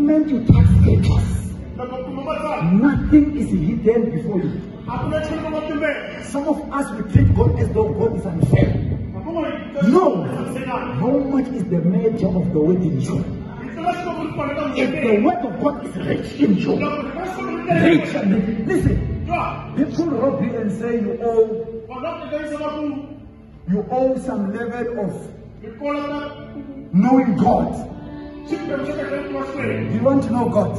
moment you touch scriptures, nothing is hidden before you. Some of us we treat God as though God is unfair. No. How much is the measure of the word in you? If the word of God is rich in you, rich. Listen, people rob you and say you owe you owe some level of knowing God. You want to know God?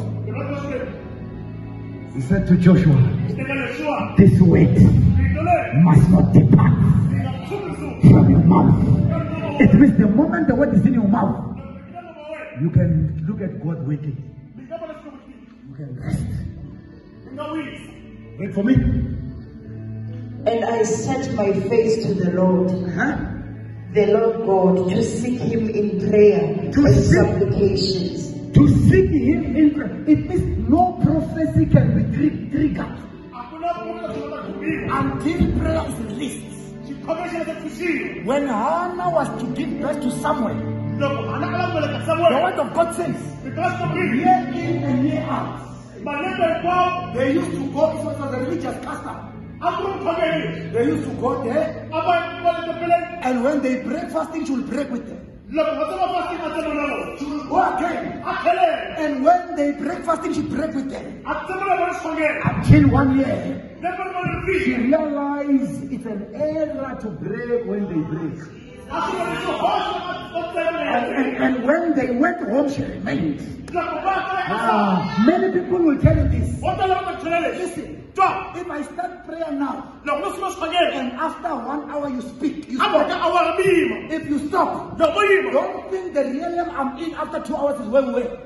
He said to Joshua, This word must not depart from your mouth. It means the moment the word is in your mouth, you can look at God waiting. You can rest. Wait for me. And I set my face to the Lord, Huh? the Lord God, to seek him in prayer To and seek- supplications. To seek Him in prayer. It means no prophecy can be tri- triggered until prayer is released. When Hannah was to give birth to Samuel, the word of God says, year in and year out, they used to go, it was a religious custom. They used to go there, and when they break fasting, she will break with them. She go and when they break fasting, she break with them. Until one year, she realized it's an error to break when they break. And, and, and when they went home, she remained. Ah, many people will tell you this. Listen, if I start prayer now, and after one hour you speak, you stop. If you stop, don't think the realm I'm in after two hours is where we were.